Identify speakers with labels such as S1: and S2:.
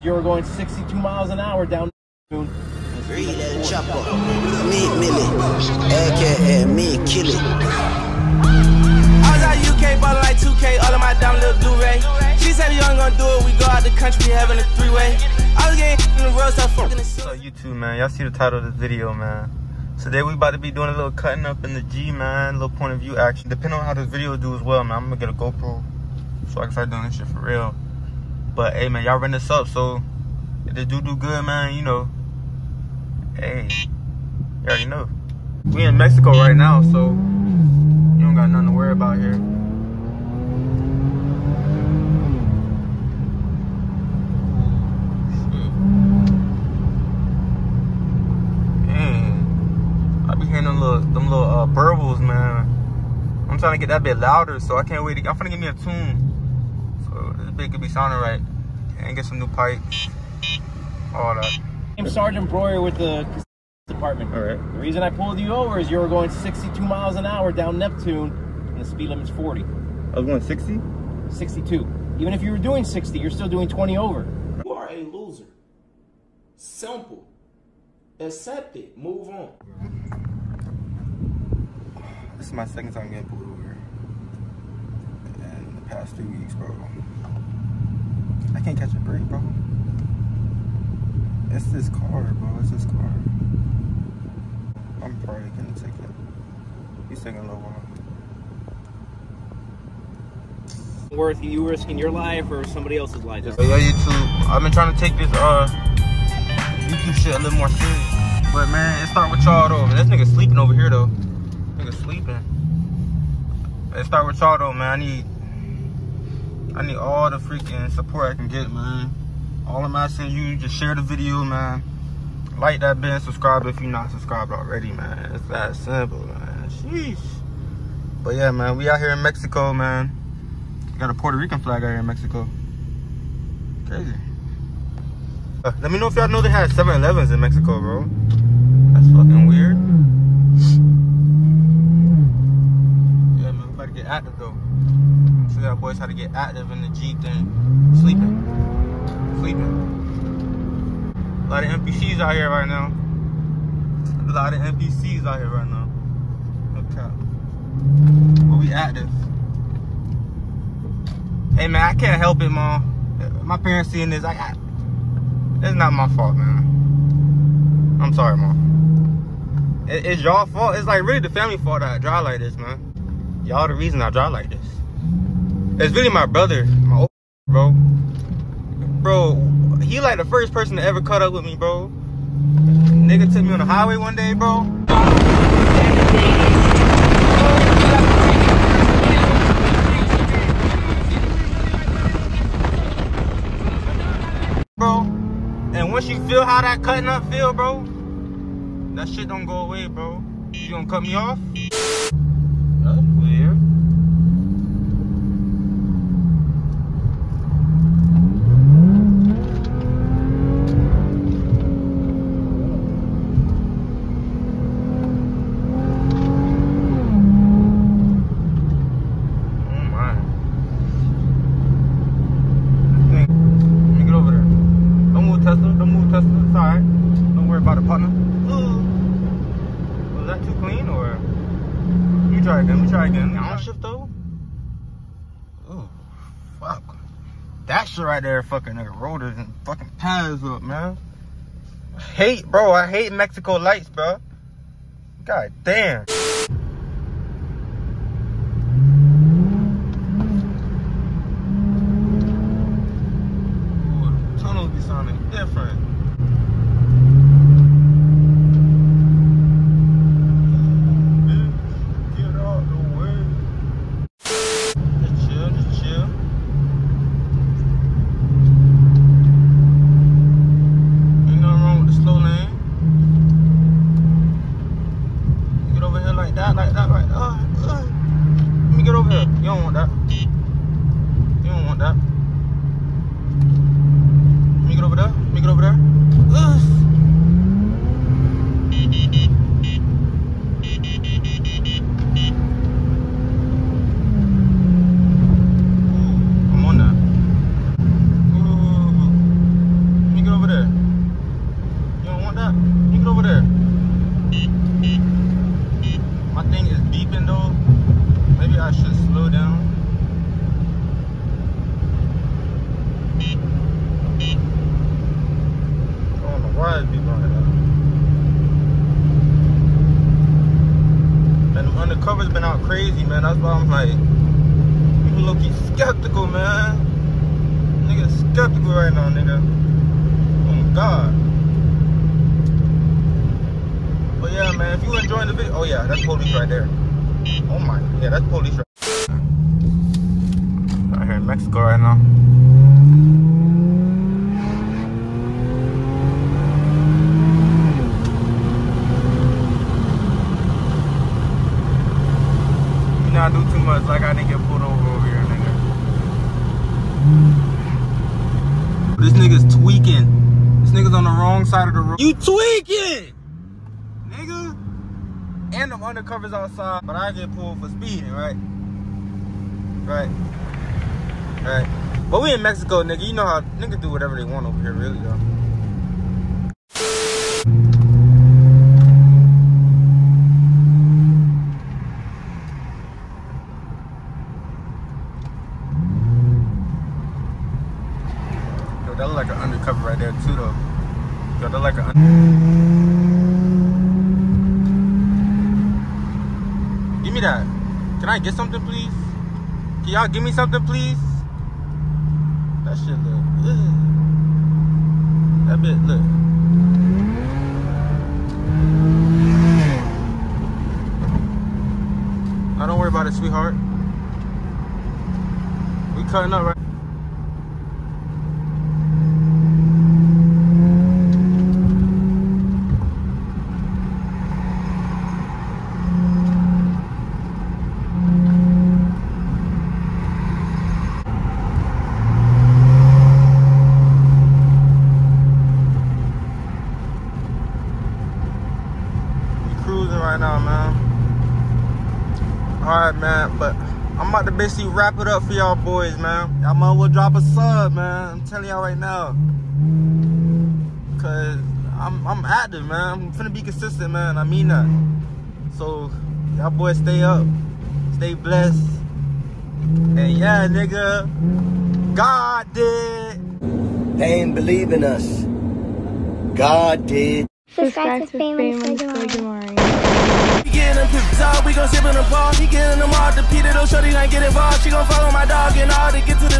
S1: You were going 62 miles an hour down.
S2: Real uh, chopper, me Millie, aka me Killy.
S3: I was out UK ballin' like 2K, all of my down little do-ray. She said you ain't gonna do it, we go out the country having a three-way. I was getting in the road, start fucking the
S4: So YouTube, man, y'all see the title of this video, man. Today we about to be doing a little cutting up in the G, man. A little point of view action. Depending on how this video do as well, man, I'm gonna get a GoPro so I can start doing this shit for real. But hey, man, y'all run this up, so if this do do good, man, you know, hey, you already know. We in Mexico right now, so you don't got nothing to worry about here. I be hearing them little, them little uh, burbles, man. I'm trying to get that bit louder, so I can't wait. To, I'm finna get me a tune, so this bit could be sounding right, and get some new pipes, all that.
S1: I'm Sergeant Breuer with the department.
S4: All right.
S1: The reason I pulled you over is you were going 62 miles an hour down Neptune, and the speed limit's 40.
S4: I was going 60.
S1: 62. Even if you were doing 60, you're still doing 20 over.
S5: You are a loser. Simple. Accept it. Move on.
S4: This is my second time getting pulled over. in the past two weeks, bro. I can't catch a break, bro. It's this car, bro. It's this car. I'm probably gonna take it. He's taking a little while.
S1: Worth you risking your life or somebody else's life?
S4: So yeah, YouTube. I've been trying to take this uh YouTube shit a little more serious. But man, it start with y'all though. Man, this nigga sleeping over here though. Nigga sleeping. It start with y'all though, man. I need I need all the freaking support I can get, man. All I'm asking you, just share the video, man. Like that bit, subscribe if you're not subscribed already, man. It's that simple, man. Sheesh. But yeah, man, we out here in Mexico, man. Got a Puerto Rican flag out here in Mexico. Crazy. Uh, let me know if y'all know they had 7-Elevens in Mexico, bro. That's fucking weird. Yeah, man, we about to get active though. Show y'all boys how to get active in the Jeep thing. Sleeping. Sleeping. A lot of NPCs out here right now. A lot of NPCs out here right now. No cap. But we active. Hey man, I can't help it, mom. My parents seeing this, I got. It's not my fault, man. I'm sorry, mom. It, it's y'all fault. It's like really the family fault that I drive like this, man. Y'all the reason I drive like this. It's really my brother, my old bro. Bro, he like the first person to ever cut up with me, bro. Nigga took me on the highway one day, bro. bro. And once you feel how that cutting up feel, bro, that shit don't go away, bro. You gonna cut me off? That's weird. Oh my. Let me get over there. Don't move Tesla. Don't move Tesla. It's alright. Don't worry about it, partner. Ooh. Was that too clean or? Let me try again. Let me try again. Downshift though? Ooh. Fuck. That shit right there fucking nigga rotors and fucking pads up, man. Hate, bro. I hate Mexico lights, bro. God damn. Ooh, be sounding different. Get out the way. Just chill, just chill. Ain't nothing wrong with the slow lane. Get over here like that, like that, like uh, uh. Let me get over here. You don't want that. You don't want that. Let me get over there. Let me get over there. Ugh. Undercover's been out crazy, man. That's why I'm like, low key skeptical, man. Nigga skeptical right now, nigga. Oh my god. But yeah, man, if you enjoying the video, oh yeah, that's police right there. Oh my, yeah, that's police right here in Mexico right now. You not do too much like I didn't get pulled over over here, nigga. This nigga's tweaking. This nigga's on the wrong side of the road. You tweaking! Nigga. And them undercovers outside. But I get pulled for speeding, right? Right. Right. But we in Mexico, nigga. You know how niggas do whatever they want over here, really, though. That look like an undercover right there, too, though. That like an. Give me that. Can I get something, please? Can y'all give me something, please? That shit look. That bit look. I don't worry about it, sweetheart. We cutting up, right? We cruising right now, man. Alright, man, but I'm about to basically wrap it up for y'all boys, man. Y'all might well drop a sub, man. I'm telling y'all right now. Cause I'm I'm active, man. I'm finna be consistent, man. I mean that. So y'all boys stay up. Stay blessed. And yeah, nigga. God did.
S2: They ain't believe in us. God did.
S6: Subscribe to Famous Legendary.
S3: He getting them we gon' sip in the ball. He getting them all. The Peter, though, shorty ain't get involved. She gon' follow my dog and all to get to the.